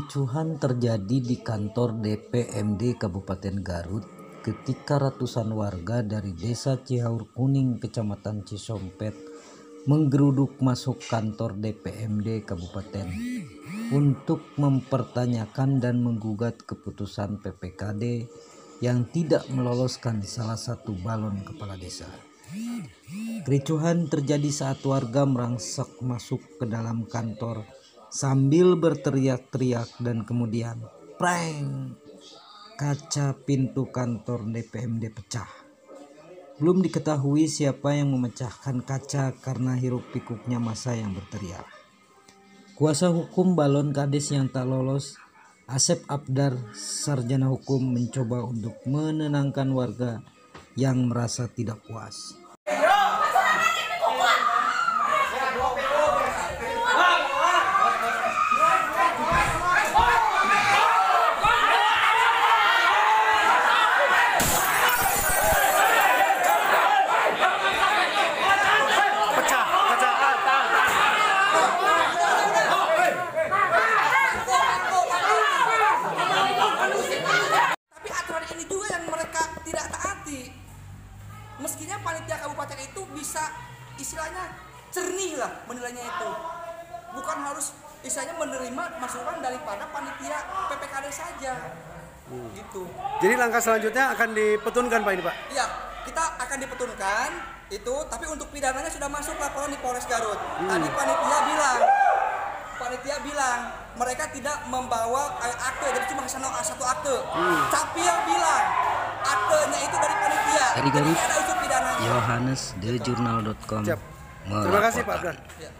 Kericuhan terjadi di kantor DPMD Kabupaten Garut ketika ratusan warga dari Desa Cihaur Kuning, Kecamatan Cisompet menggeruduk masuk kantor DPMD Kabupaten untuk mempertanyakan dan menggugat keputusan PPKD yang tidak meloloskan salah satu balon kepala desa. Kericuhan terjadi saat warga merangsek masuk ke dalam kantor sambil berteriak-teriak dan kemudian prank kaca pintu kantor DPMD pecah. Belum diketahui siapa yang memecahkan kaca karena hiruk pikuknya masa yang berteriak. Kuasa hukum balon kades yang tak lolos, Asep Abdar, sarjana hukum mencoba untuk menenangkan warga yang merasa tidak puas. pecah pecah Tapi aturan ini juga yang mereka tidak taati. Meskinya panitia kabupaten itu bisa istilahnya cernih lah menilainya itu. Bukan harus istilahnya menerima masukan daripada panitia PPKD saja. Gitu. jadi langkah selanjutnya akan dipetunkan pak ini pak Iya, kita akan dipetunkan itu, tapi untuk pidananya sudah masuk laporan di Polres Garut. Tadi panitia bilang, panitia bilang mereka tidak membawa akte, jadi cuma satu, satu akte. Tapi yang bilang aktenya itu dari panitia. Dari Garut, Jadi ada unsur pidananya. Yohanes thejurnal.com Siap. terima kasih pak. Abdan Ya.